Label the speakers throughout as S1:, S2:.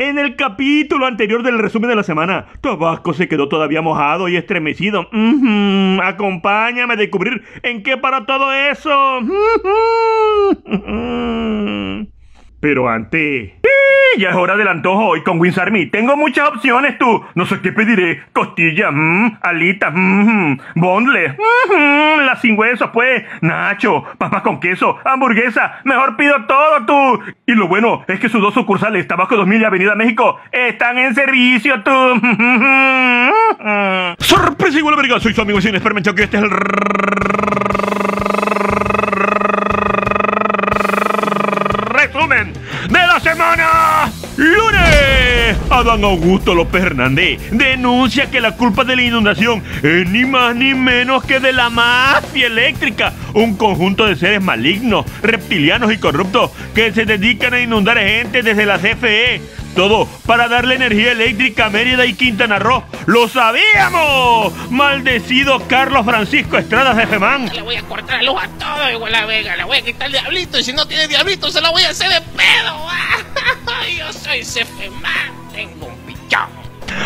S1: En el capítulo anterior del resumen de la semana, Tabasco se quedó todavía mojado y estremecido. Ujú, Acompáñame a descubrir en qué para todo eso. Pero antes... Ya es hora del antojo hoy con Wins Army. Tengo muchas opciones, tú. No sé qué pediré. Costilla, mmm, alitas, mmm, bonle, mmm, las sin huesos, pues. Nacho, papas con queso, hamburguesa. Mejor pido todo, tú. Y lo bueno es que sus dos sucursales, Tabasco 2000 y Avenida México, están en servicio, tú. Sorpresa igual, verga. Soy su amigo sin espermencho que este es el Lunes. Adán Augusto López Hernández denuncia que la culpa de la inundación es ni más ni menos que de la mafia eléctrica, un conjunto de seres malignos, reptilianos y corruptos que se dedican a inundar gente desde la CFE. Todo para darle energía eléctrica a Mérida y Quintana Roo. ¡Lo sabíamos! Maldecido Carlos Francisco Estrada de Femán.
S2: Le voy a cortar la luz a todo, igual la vega. Le voy a quitar el diablito. Y si no tiene diablito, se la voy a hacer de pedo. Yo soy Cefemán. Tengo un pichón.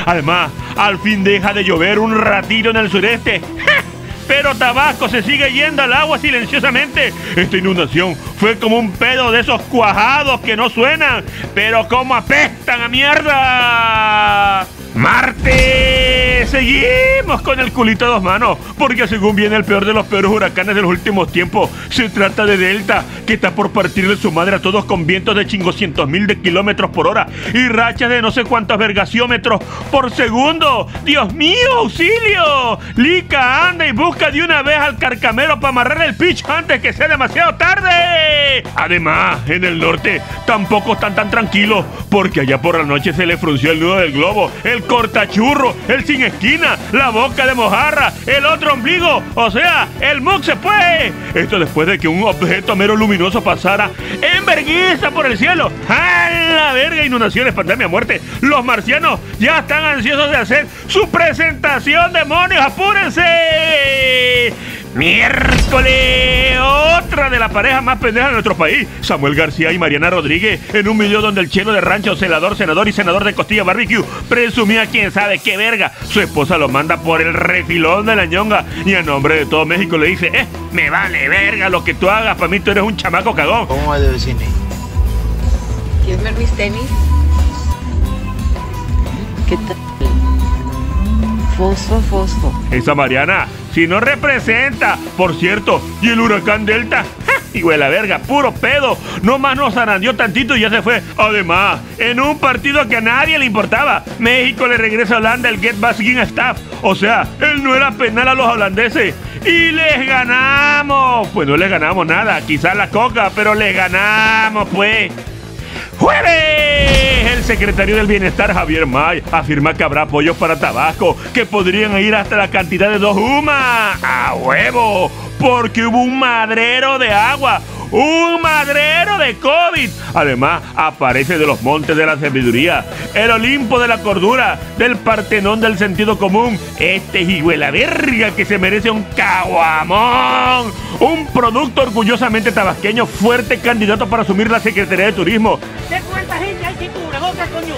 S1: Además, al fin deja de llover un ratito en el sureste. Pero Tabasco se sigue yendo al agua silenciosamente. Esta inundación fue como un pedo de esos cuajados que no suenan, pero como apestan a mierda. Marte, seguimos con el culito a dos manos, porque según viene el peor de los peores huracanes de los últimos tiempos, se trata de Delta, que está por partir de su madre a todos con vientos de chingoscientos mil de kilómetros por hora y rachas de no sé cuántos vergaciómetros por segundo. ¡Dios mío, auxilio! Lica, anda y busca de una vez al carcamero para amarrar el picho antes que sea demasiado tarde. Además, en el norte tampoco están tan tranquilos, porque allá por la noche se le frunció el nudo del globo, el cortachurro, el sin esquina, la boca de mojarra, el otro ombligo, o sea, el se fue. Esto después de que un objeto mero luminoso pasara en vergüenza por el cielo. ¡A la verga! Inundaciones, pandemia, muerte. Los marcianos ya están ansiosos de hacer su presentación, demonios, apúrense. Miércoles, las parejas más pendejas de nuestro país, Samuel García y Mariana Rodríguez, en un video donde el chelo de rancho, celador, senador y senador de costilla barbecue presumía quién sabe qué verga. Su esposa lo manda por el refilón de la ñonga y a nombre de todo México le dice, eh, me vale verga lo que tú hagas, para mí tú eres un chamaco cagón.
S3: ¿Cómo va de vecine?
S4: ¿Quieres ver mis tenis? ¿Qué tal? Fosfo, fosfo.
S1: Esa Mariana, si no representa, por cierto, y el huracán Delta. Y la verga, puro pedo. No más nos zarandeó tantito y ya se fue. Además, en un partido que a nadie le importaba, México le regresa a Holanda el Get Back Staff. O sea, él no era penal a los holandeses. Y les ganamos. Pues no les ganamos nada, quizás la coca, pero les ganamos, pues. ¡Jueves! El secretario del Bienestar, Javier May, afirma que habrá apoyos para Tabasco que podrían ir hasta la cantidad de dos humas. ¡A huevo! Porque hubo un madrero de agua. ¡Un madrero de COVID! Además, aparece de los montes de la sabiduría, el Olimpo de la cordura, del Partenón del sentido común. Este hijo de la verga que se merece un caguamón. Un producto orgullosamente tabasqueño, fuerte candidato para asumir la Secretaría de Turismo.
S5: ¿Qué cuánta gente hay sin cubrebocas, coño?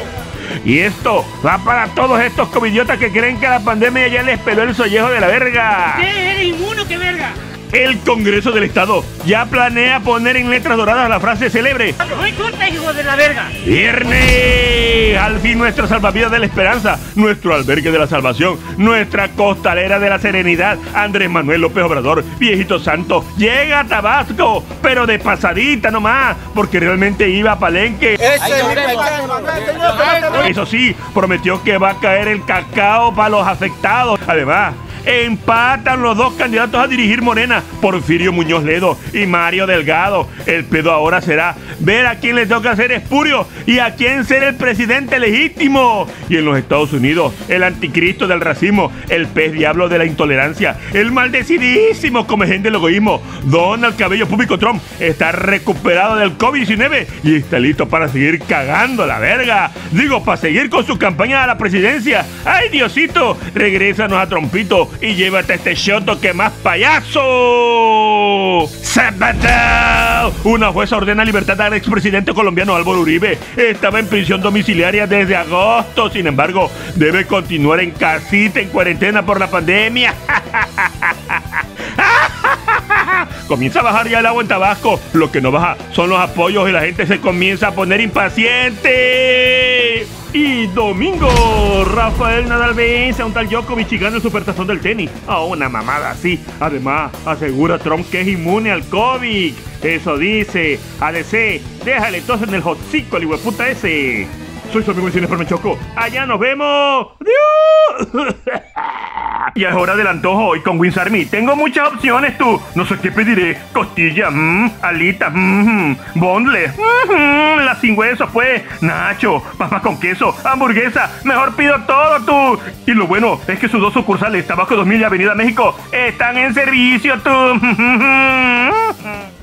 S1: Y esto va para todos estos covidiotas que creen que la pandemia ya les peló el sollejo de la verga.
S5: ¿Qué eres inmuno, qué verga?
S1: El Congreso del Estado ya planea poner en letras doradas la frase célebre.
S5: No insultes, hijo de la verga.
S1: Viernes, al fin nuestra salvavidas de la esperanza, nuestro albergue de la salvación, nuestra costalera de la serenidad, Andrés Manuel López Obrador, viejito santo, llega a Tabasco, pero de pasadita nomás, porque realmente iba a Palenque.
S3: Ese es mi pecado.
S1: Eso sí, prometió que va a caer el cacao para los afectados. Además, empatan los dos candidatos a dirigir Morena, Porfirio Muñoz Ledo y Mario Delgado. El pedo ahora será ver a quién le toca ser espurio y a quién ser el presidente legítimo. Y en los Estados Unidos, el anticristo del racismo, el pez diablo de la intolerancia, el maldecidísimo comején del egoísmo, Donald Cabello Público Trump, está recuperado del COVID-19 y está listo para seguir cagando la verga. Digo, para seguir con su campaña a la presidencia. ¡Ay, Diosito! Regrésanos a Trompito y llévate este shoto que más payaso. ¡Zapatao! Una jueza ordena libertad al expresidente colombiano Álvaro Uribe. Estaba en prisión domiciliaria desde agosto, sin embargo, debe continuar en casita, en cuarentena por la pandemia. Comienza a bajar ya el agua en Tabasco. Lo que no baja son los apoyos y la gente se comienza a poner impaciente. Y domingo, Rafael Nadal vence a un tal Djokovic y gana el supertazón del tenis. A una mamada así. Además, asegura Trump que es inmune al COVID. Eso dice. ADC, déjale entonces en el hocico al puta ese. Soy su amigo el Cine Choco. Allá nos vemos. ¡Adiós! Y es hora del antojo hoy con Wins Army. Tengo muchas opciones tú. No sé qué pediré. Costilla, mmm, alitas, mmm, bondle, mmm, las sin huesos, pues. Nacho, papas con queso, hamburguesa. Mejor pido todo tú. Y lo bueno es que sus dos sucursales, Tabasco 2000 y Avenida México, están en servicio tú.